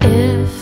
If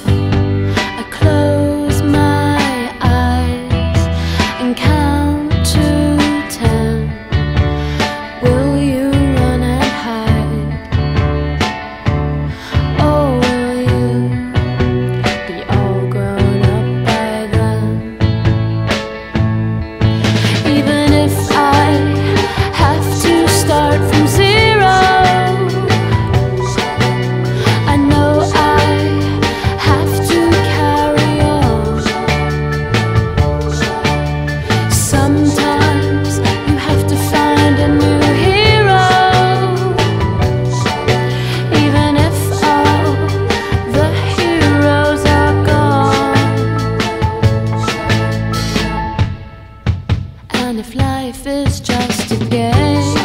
Again.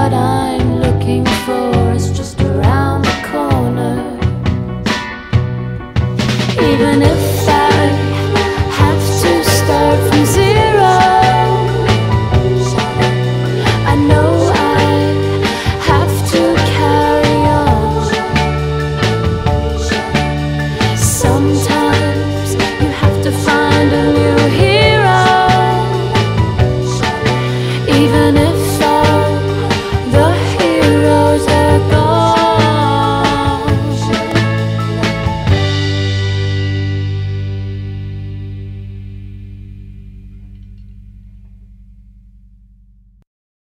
What I'm looking for is just around the corner. Even if